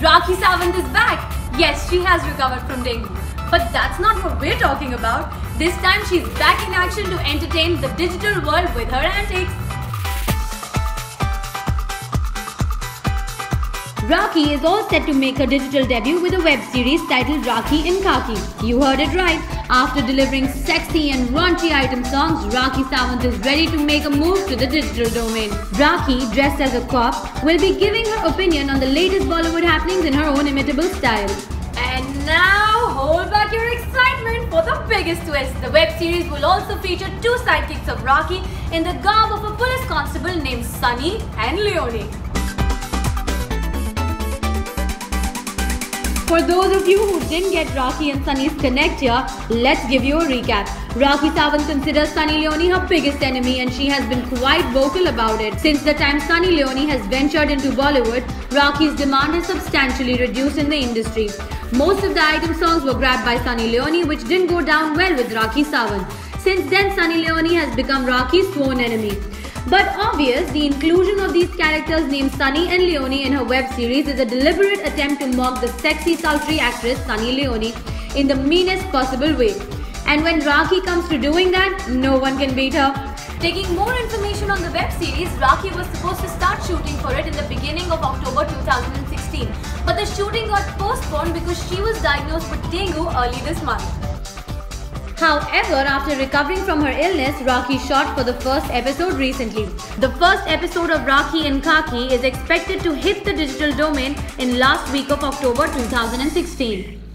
Rakhi Sawant is back. Yes, she has recovered from dengue. But that's not what we're talking about. This time she's back in action to entertain the digital world with her antics. Rakhi is all set to make her digital debut with a web series titled Rakhi in Khaki. You heard it right. After delivering sexy and raunchy item songs, Rakhi Sawant is ready to make a move to the digital domain. Rakhi, dressed as a cop, will be giving her opinion on the latest Bollywood happenings in her own imitable style. And now, hold back your excitement for the biggest twist. The web series will also feature two sidekicks of Rakhi in the garb of a police constable named Sunny and Leone. For those of you who didn't get Rakhi and Sunny's connect here, let's give you a recap. Rakhi Sawant considers Sunny Leone her biggest enemy and she has been quite vocal about it. Since the time Sunny Leone has ventured into Bollywood, Rakhi's demand has substantially reduced in the industry. Most of the item songs were grabbed by Sunny Leone which didn't go down well with Rakhi Sawant. Since then, Sunny Leone has become Rakhi's sworn enemy. But obvious, the inclusion of these characters named Sunny and Leone in her web series is a deliberate attempt to mock the sexy, sultry actress Sunny Leone in the meanest possible way. And when Rakhi comes to doing that, no one can beat her. Taking more information on the web series, Rakhi was supposed to start shooting for it in the beginning of October 2016. But the shooting got postponed because she was diagnosed with dengue early this month. However, after recovering from her illness, Rakhi shot for the first episode recently. The first episode of Rakhi and Khaki is expected to hit the digital domain in last week of October 2016.